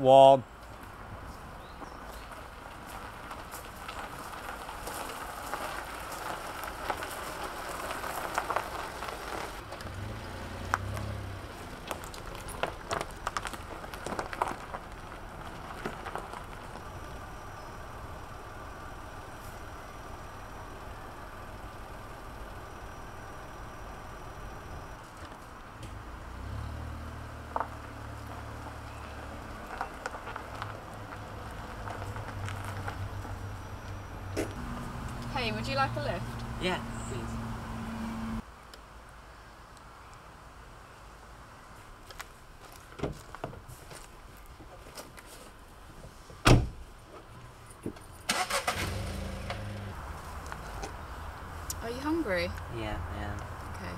one. Annie, would you like a lift? Yeah, please. Are you hungry? Yeah, yeah. Okay.